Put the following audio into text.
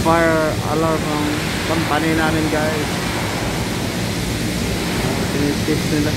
fire alarm ang company namin guys. Uh, Tinitest nila.